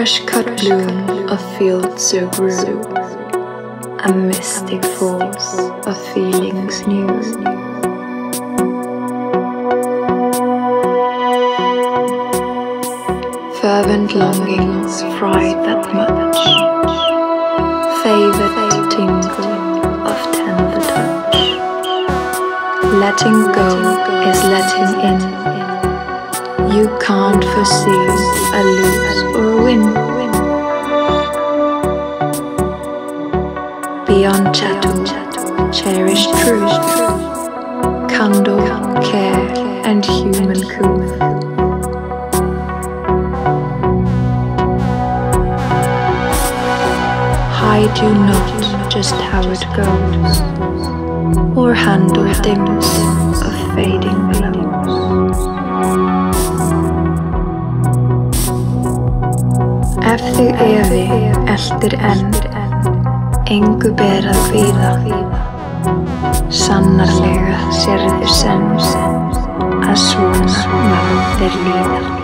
fresh cut bloom of fields so grew, a mystic force of feelings new. Fervent longings fright that much, favored tingle of tender touch. Letting go is letting in. You can't foresee Beyond chattel, cherish truth, candle, care, and human couth. Hide you not just how it goes, or handle dims of fading glows. Ef þig efi eldir enn, engu ber að kvíða, sannarlega sérðu senn að svona þér líða.